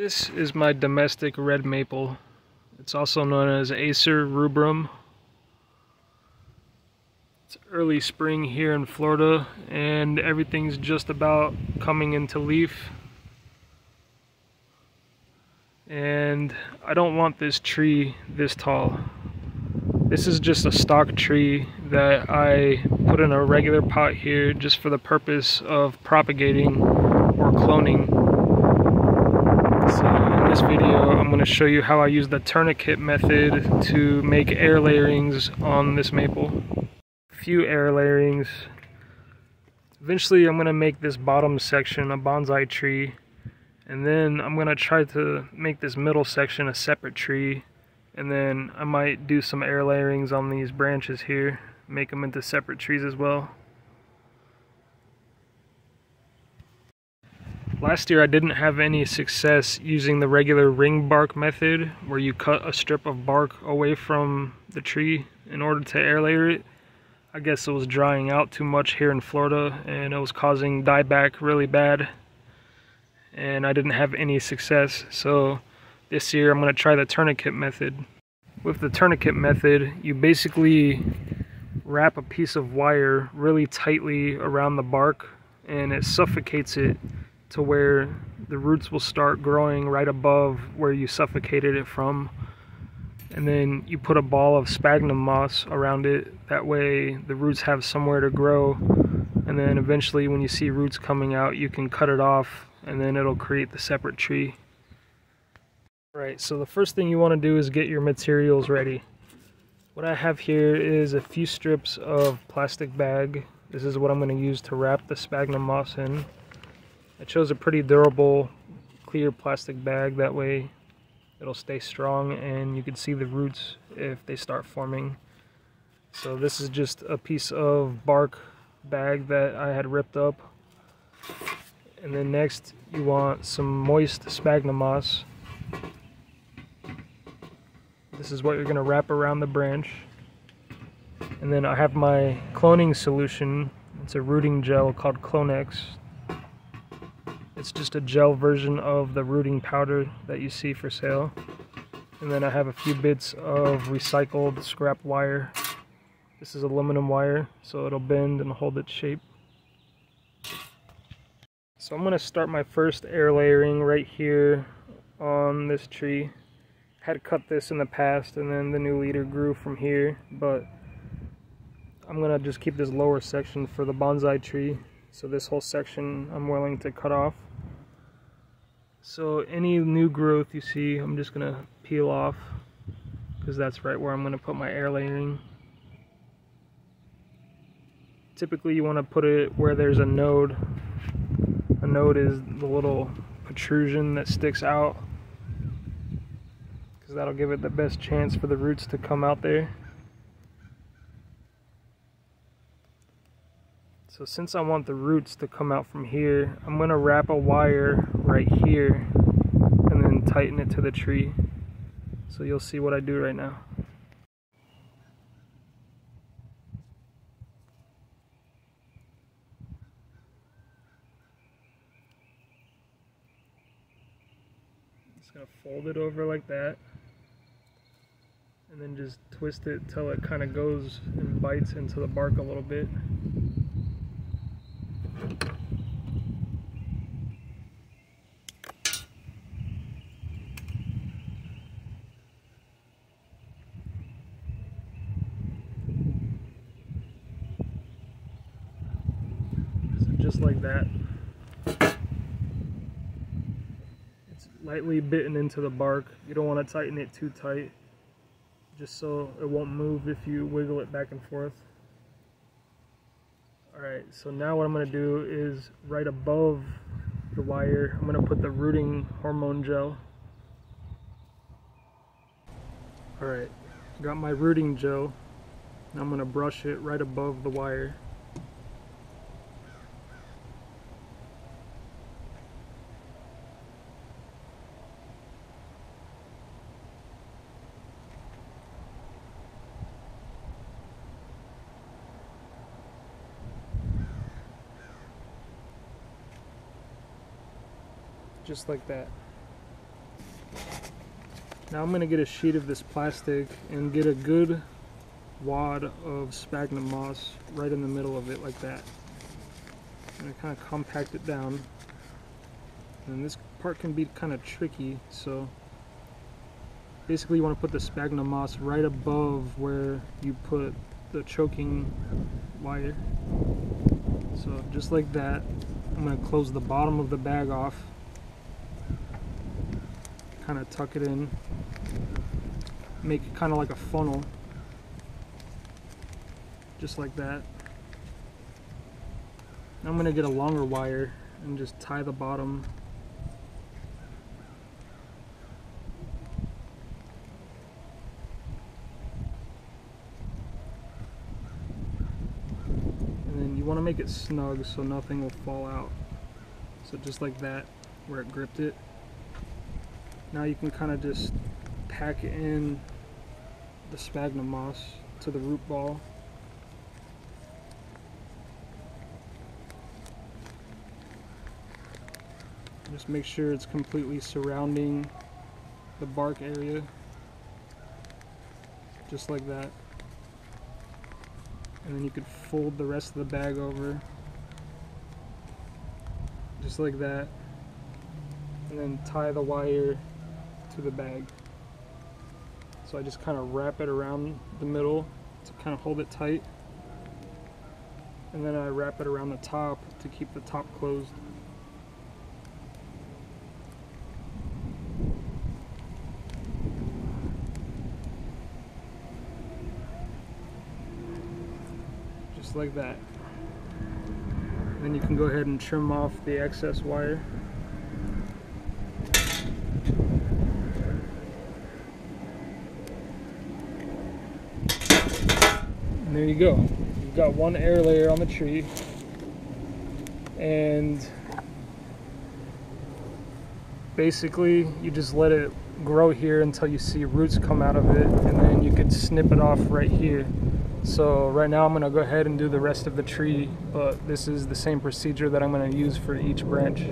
This is my domestic red maple. It's also known as Acer rubrum. It's early spring here in Florida and everything's just about coming into leaf. And I don't want this tree this tall. This is just a stock tree that I put in a regular pot here just for the purpose of propagating or cloning this video I'm going to show you how I use the tourniquet method to make air layerings on this maple. A few air layerings. Eventually I'm going to make this bottom section a bonsai tree and then I'm going to try to make this middle section a separate tree and then I might do some air layerings on these branches here make them into separate trees as well. Last year I didn't have any success using the regular ring bark method where you cut a strip of bark away from the tree in order to air layer it. I guess it was drying out too much here in Florida and it was causing dieback really bad and I didn't have any success so this year I'm going to try the tourniquet method. With the tourniquet method you basically wrap a piece of wire really tightly around the bark and it suffocates it to where the roots will start growing right above where you suffocated it from. And then you put a ball of sphagnum moss around it. That way the roots have somewhere to grow. And then eventually when you see roots coming out you can cut it off and then it'll create the separate tree. Right so the first thing you want to do is get your materials ready. What I have here is a few strips of plastic bag. This is what I'm going to use to wrap the sphagnum moss in I chose a pretty durable clear plastic bag that way it'll stay strong and you can see the roots if they start forming. So this is just a piece of bark bag that I had ripped up. And then next you want some moist sphagnum moss. This is what you're going to wrap around the branch. And then I have my cloning solution. It's a rooting gel called Clonex it's just a gel version of the rooting powder that you see for sale. And then I have a few bits of recycled scrap wire. This is aluminum wire, so it'll bend and hold its shape. So I'm going to start my first air layering right here on this tree. I had cut this in the past and then the new leader grew from here, but I'm going to just keep this lower section for the bonsai tree. So this whole section I'm willing to cut off. So any new growth you see, I'm just going to peel off because that's right where I'm going to put my air layering. Typically you want to put it where there's a node. A node is the little protrusion that sticks out because that'll give it the best chance for the roots to come out there. So since I want the roots to come out from here, I'm going to wrap a wire right here and then tighten it to the tree. So you'll see what I do right now. Just to fold it over like that and then just twist it till it kind of goes and bites into the bark a little bit. Just like that. It's lightly bitten into the bark. You don't want to tighten it too tight, just so it won't move if you wiggle it back and forth. So now what I'm going to do is right above the wire, I'm going to put the rooting hormone gel. Alright, got my rooting gel. I'm going to brush it right above the wire. Just like that. Now I'm going to get a sheet of this plastic and get a good wad of sphagnum moss right in the middle of it like that. And kind of compact it down. And this part can be kind of tricky, so basically you want to put the sphagnum moss right above where you put the choking wire. So just like that, I'm going to close the bottom of the bag off, kind of tuck it in, make it kind of like a funnel, just like that. I'm going to get a longer wire and just tie the bottom And then you want to make it snug so nothing will fall out. So just like that, where it gripped it. Now you can kind of just pack in the sphagnum moss to the root ball. Just make sure it's completely surrounding the bark area. Just like that and then you could fold the rest of the bag over just like that and then tie the wire to the bag so I just kind of wrap it around the middle to kind of hold it tight and then I wrap it around the top to keep the top closed just like that. Then you can go ahead and trim off the excess wire. And there you go. You've got one air layer on the tree. And basically you just let it grow here until you see roots come out of it and then you could snip it off right here so right now I'm going to go ahead and do the rest of the tree, but this is the same procedure that I'm going to use for each branch.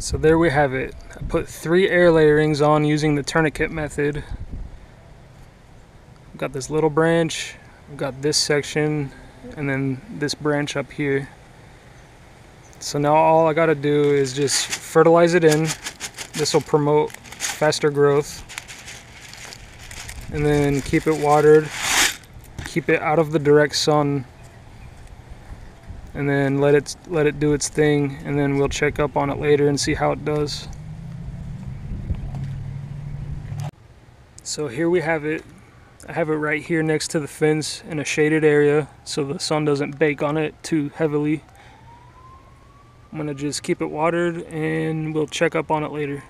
So there we have it. I put three air layerings on using the tourniquet method. I've got this little branch, I've got this section, and then this branch up here. So now all I gotta do is just fertilize it in. This will promote faster growth. And then keep it watered. Keep it out of the direct sun and then let it let it do its thing and then we'll check up on it later and see how it does. So here we have it. I have it right here next to the fence in a shaded area so the sun doesn't bake on it too heavily. I'm gonna just keep it watered and we'll check up on it later